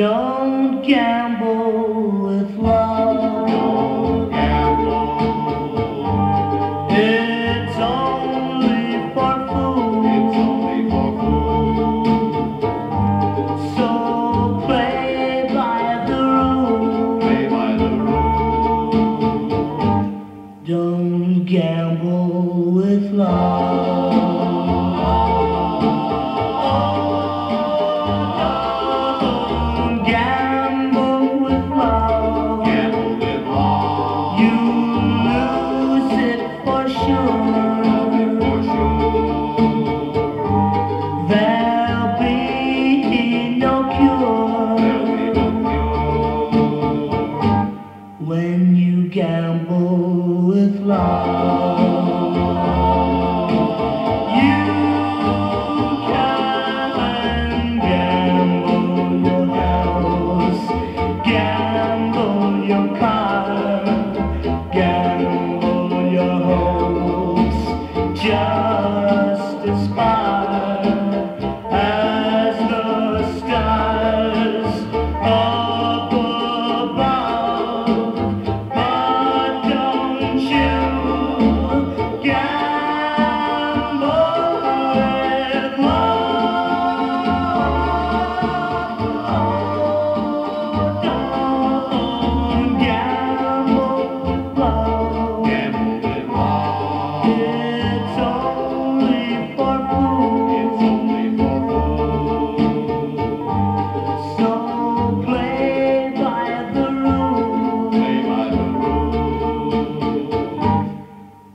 Don't get par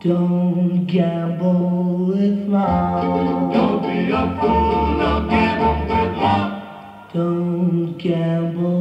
Don't gamble with love. Don't be a fool, don't gamble with love. Don't gamble.